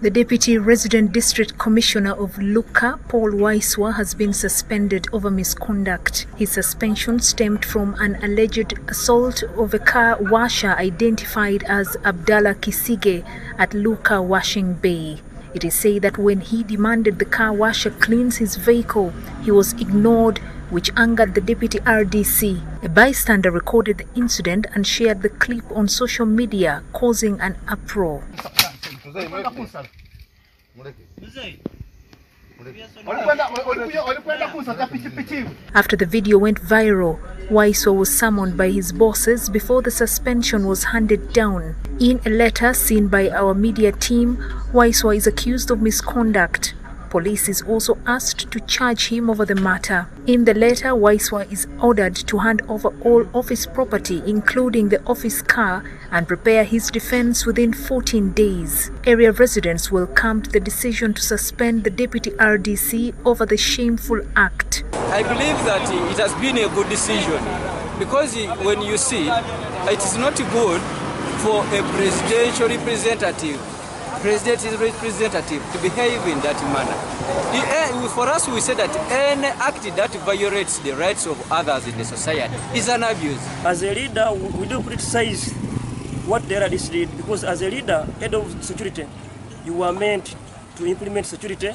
the Deputy Resident District Commissioner of Luuka, Paul Waiswa, has been suspended over misconduct. His suspension stemmed from an alleged assault of a car washer identified as Abdallah Kisige at Luuka Washing Bay. It is said that when he demanded the car washer cleans his vehicle, he was ignored, which angered the deputy RDC. A bystander recorded the incident and shared the clip on social media, causing an uproar. After the video went viral, Waiswa was summoned by his bosses before the suspension was handed down. In a letter seen by our media team, Waiswa is accused of misconduct. Police is also asked to charge him over the matter. In the letter, Waiswa is ordered to hand over all office property, including the office car, and prepare his defense within 14 days. Area residents welcomed the decision to suspend the deputy RDC over the shameful act. I believe that it has been a good decision because when you see, it is not good for a presidential representative, president representative to behave in that manner. Eh, For us, we say that any act that violates the rights of others in the society is an abuse. As a leader, we do criticize what the did because as a leader, head of security, you are meant to implement security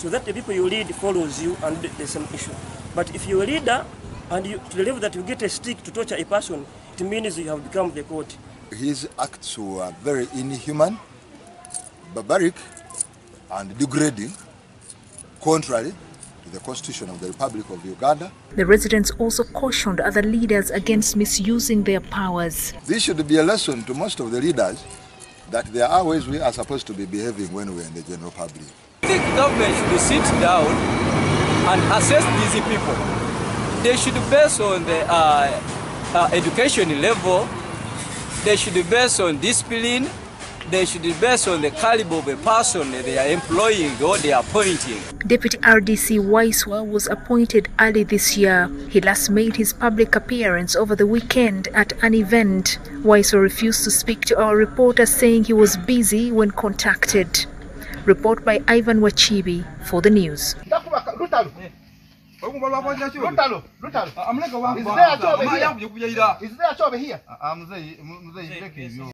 so that the people you lead follows you and there's some issue. But if you're a leader and you, to the level that you get a stick to torture a person, it means you have become the court. His acts were very inhuman, barbaric, and degrading, contrary to the Constitution of the Republic of Uganda. The residents also cautioned other leaders against misusing their powers. This should be a lesson to most of the leaders that there are ways we are supposed to be behaving when we're in the general public. I think government should sit down and assess these people. They should base on the uh, uh, education level. They should be based on discipline. They should be based on the caliber of a person they are employing or they are appointing. Deputy RDC Waiswa was appointed early this year. He last made his public appearance over the weekend at an event. Waiswa refused to speak to our reporter, saying he was busy when contacted. Report by Ivan Wachibi for the news. Lutalo. Lutalo, Lutalo. Is there a job here? wangu Is there a job here? muzeyi muleke ebyo